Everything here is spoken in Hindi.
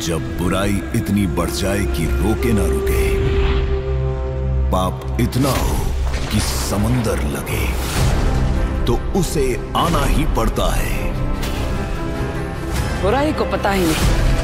जब बुराई इतनी बढ़ जाए कि रोके ना रुके, पाप इतना हो कि समंदर लगे तो उसे आना ही पड़ता है। बुराई को पता ही नहीं।